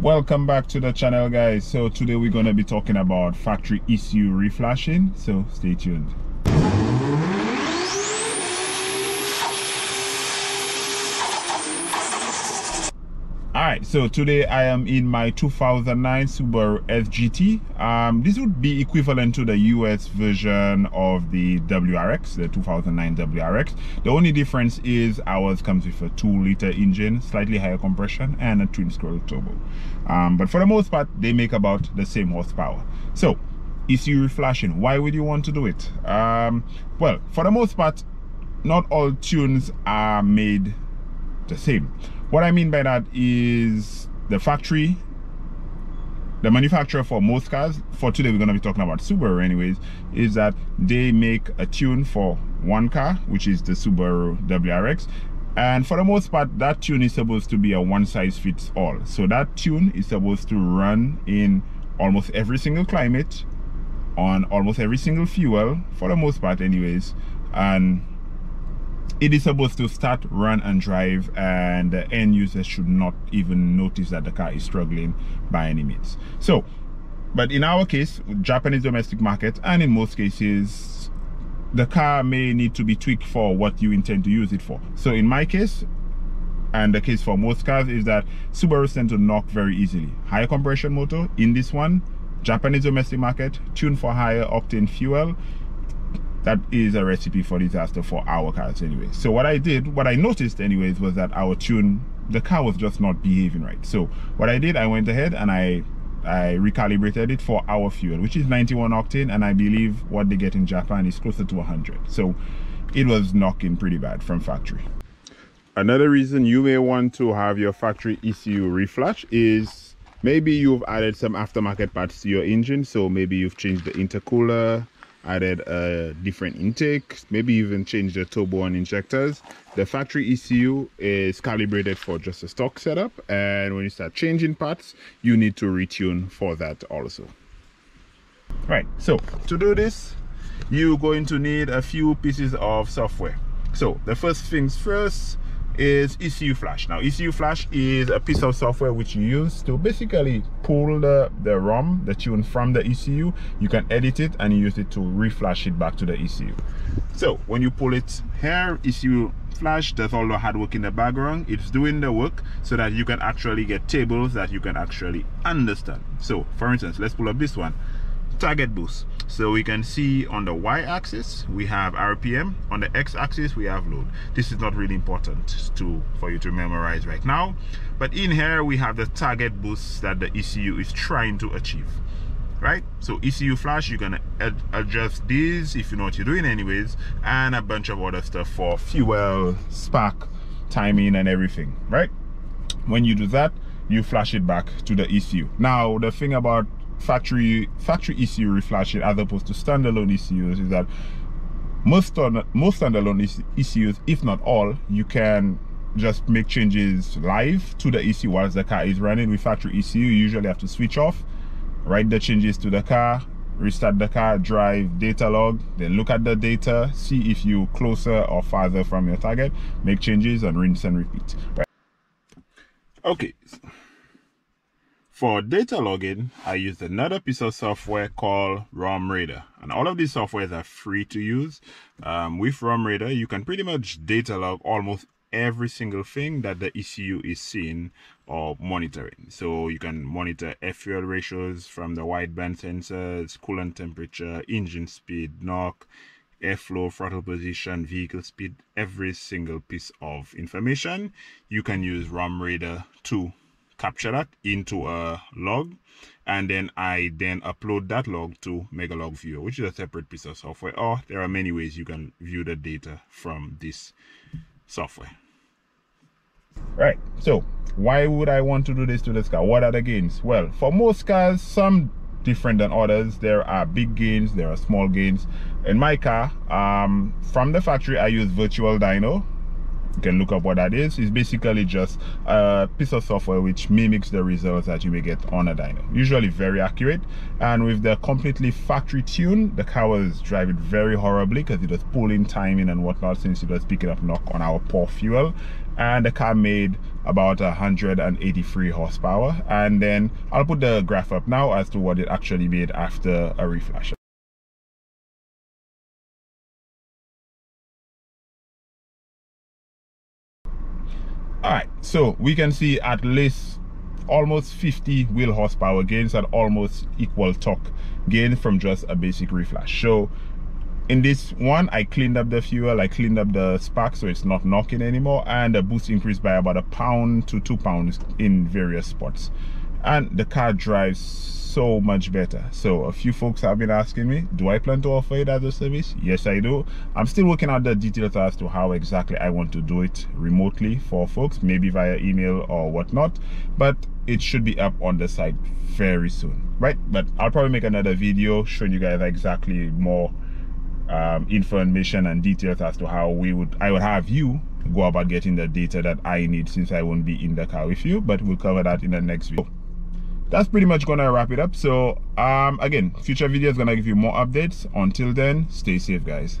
welcome back to the channel guys. So today we're going to be talking about factory ECU reflashing. So stay tuned right so today i am in my 2009 subaru sgt um, this would be equivalent to the us version of the wrx the 2009 wrx the only difference is ours comes with a two liter engine slightly higher compression and a twin scroll turbo. Um, but for the most part they make about the same horsepower. So ECU flashing. why would you want to do it? Um, well for the most part not all tunes are made the same what I mean by that is the factory, the manufacturer for most cars, for today we're going to be talking about Subaru anyways, is that they make a tune for one car, which is the Subaru WRX. And for the most part, that tune is supposed to be a one size fits all. So that tune is supposed to run in almost every single climate, on almost every single fuel, for the most part anyways. And it is supposed to start run and drive and the end users should not even notice that the car is struggling by any means. So but in our case japanese domestic market and in most cases the car may need to be tweaked for what you intend to use it for. So in my case and the case for most cars is that Subaru tend to knock very easily. Higher compression motor in this one Japanese domestic market tuned for higher octane fuel that is a recipe for disaster for our cars anyway. So what i did what i noticed anyways was that our tune the car was just not behaving right. So what i did i went ahead and i i recalibrated it for our fuel which is 91 octane and i believe what they get in japan is closer to 100 so it was knocking pretty bad from factory. Another reason you may want to have your factory ecu reflash is maybe you've added some aftermarket parts to your engine. So maybe you've changed the intercooler added a different intake maybe even changed the turbo and injectors. The factory ecu is calibrated for just a stock setup and when you start changing parts you need to retune for that also. Right so to do this you're going to need a few pieces of software. So the first things first is ECU Flash. Now ECU Flash is a piece of software which you use to basically pull the, the ROM, the tune from the ECU. You can edit it and use it to reflash it back to the ECU. So when you pull it here, ECU Flash does all the hard work in the background. It's doing the work so that you can actually get tables that you can actually understand. So for instance, let's pull up this one target boost. So we can see on the y-axis we have rpm on the x-axis we have load. This is not really important to for you to memorize right now. But in here we have the target boost that the ecu is trying to achieve right? So ecu flash you can ad adjust these if you know what you're doing anyways and a bunch of other stuff for fuel spark timing and everything right? When you do that you flash it back to the ecu now the thing about factory factory ECU reflashing as opposed to standalone ECUs is that most on most standalone ECUs, if not all, you can just make changes live to the ECU whilst the car is running. With factory ECU, you usually have to switch off, write the changes to the car, restart the car, drive data log, then look at the data, see if you're closer or farther from your target, make changes and rinse and repeat. Right. Okay. For data logging, I used another piece of software called ROM. And all of these softwares are free to use. Um, with ROM you can pretty much data log almost every single thing that the ECU is seeing or monitoring. So you can monitor fuel ratios from the wideband sensors, coolant temperature, engine speed, knock, airflow, throttle position, vehicle speed, every single piece of information. You can use RomRaider to capture that into a log and then I then upload that log to Megalog Viewer, which is a separate piece of software. Or there are many ways you can view the data from this software. Right, so why would I want to do this to this car? What are the gains? Well, for most cars, some different than others. There are big gains, there are small gains. In my car, um, from the factory, I use Virtual Dyno you can look up what that is. It's basically just a piece of software which mimics the results that you may get on a dyno usually very accurate. And with the completely factory tune the car was driving very horribly because it was pulling timing and whatnot since it was picking up knock on our poor fuel. And the car made about 183 horsepower. And then I'll put the graph up now as to what it actually made after a reflash all right so we can see at least almost 50 wheel horsepower gains and almost equal torque gain from just a basic reflash. So in this one i cleaned up the fuel i cleaned up the spark so it's not knocking anymore and the boost increased by about a pound to two pounds in various spots and the car drives so much better. So a few folks have been asking me do i plan to offer it as a service? Yes i do. I'm still working out the details as to how exactly i want to do it remotely for folks maybe via email or whatnot but it should be up on the site very soon. Right but i'll probably make another video showing you guys exactly more um, information and details as to how we would I would have you go about getting the data that I need since I won't be in the car with you but we'll cover that in the next video that's pretty much gonna wrap it up. So um again future videos gonna give you more updates. Until then stay safe guys